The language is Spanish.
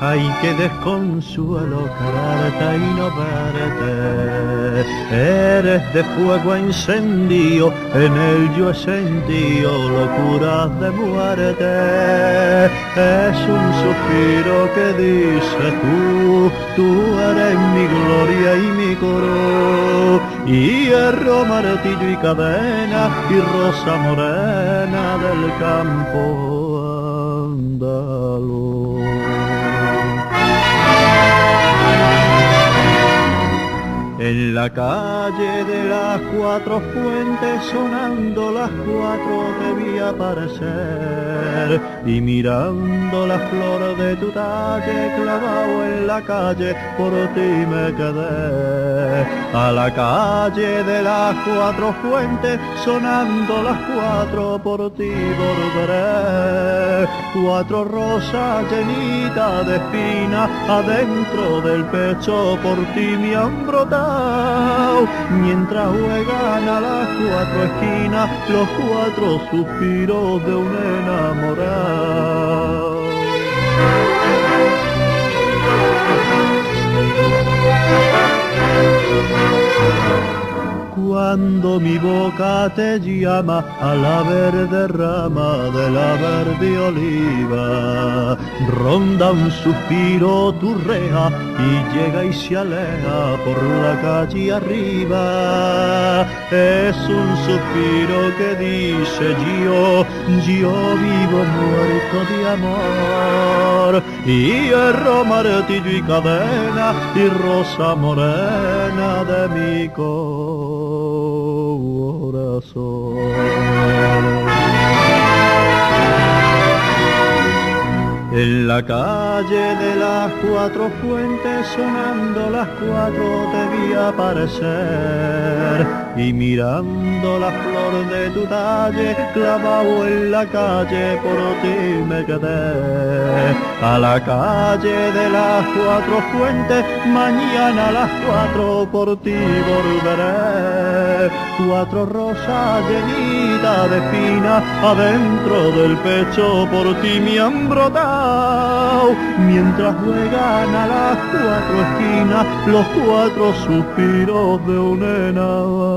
Ay, qué desconsuelo carta y no verte. Eres de fuego encendido, en él yo he sentido locuras de muerte. Es un suspiro que dice tú, tú eres mi gloria y mi coro. Hierro, martillo y cadena y rosa morena del campo Andalus. En la calle de las cuatro fuentes sonando las cuatro debí aparecer y mirando la flor de tu talle clavado en la calle por ti me quedé. A la calle de las cuatro fuentes sonando las cuatro por ti volveré. Cuatro rosas llenitas de espinas adentro del pecho por ti me han brotado mientras juegan a las cuatro esquinas los cuatro suspiros de un enamorado. Cuando mi boca te llama a la verde rama de la verde oliva, ronda un suspiro tu reja y llega y se aleja por la calle arriba. Es un suspiro que dice yo, yo vivo muerto de amor. Y hierro, martillo y cadena y rosa morena de mi corazón. En la calle de las cuatro fuentes sonando las cuatro te vi aparecer y mirando la flor de tu talle clavado en la calle por ti me quedé. A la calle de las cuatro fuentes mañana a las cuatro por ti volveré. Cuatro rosas llenitas de espinas adentro del pecho por ti me han brotado mientras juegan a las cuatro esquinas los cuatro suspiros de un enamorado.